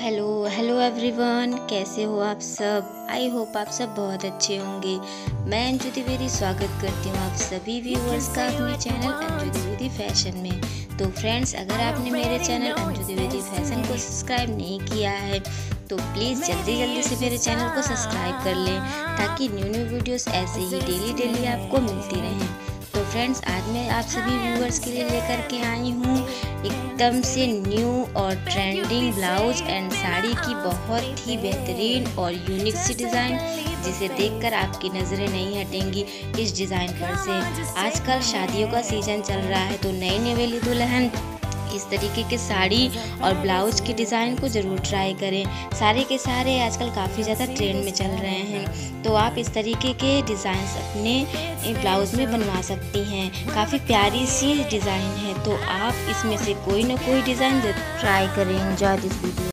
Hello hello everyone, कैसे हो आप सब? आई होप आप सब बहुत अच्छे होंगे। मैं अंजू द्विवेदी स्वागत करती हूँ आप सभी व्यूअर्स का अपने चैनल अंजू द्विवेदी फ़ैशन में। तो फ्रेंड्स अगर आपने मेरे चैनल अंजू द्विवेदी फ़ैशन को सब्सक्राइब नहीं किया है तो प्लीज़ जल्दी जल्दी से मेरे चैनल को सब्सक्राइब कर लें, ताकि न्यू न्यू वीडियोस ऐसे ही डेली डेली आपको मिलती रहें। फ्रेंड्स आज मैं आप सभी व्यूअर्स के लिए लेकर के आई हूँ एकदम से न्यू और ट्रेंडिंग ब्लाउज एंड साड़ी की बहुत ही बेहतरीन और यूनिक सी डिज़ाइन जिसे देखकर आपकी नज़रें नहीं हटेंगी इस डिज़ाइन पर से। आजकल शादियों का सीज़न चल रहा है तो नए नवेली दुल्हन इस तरीके के साड़ी और ब्लाउज के डिज़ाइन को ज़रूर ट्राई करें। सारे के सारे आजकल काफ़ी ज़्यादा ट्रेंड में चल रहे हैं। तो आप इस तरीके के डिज़ाइन अपने ब्लाउज में बनवा सकती हैं। काफ़ी प्यारी सी डिज़ाइन है। तो आप इसमें से कोई ना कोई डिज़ाइन ट्राई करें। This video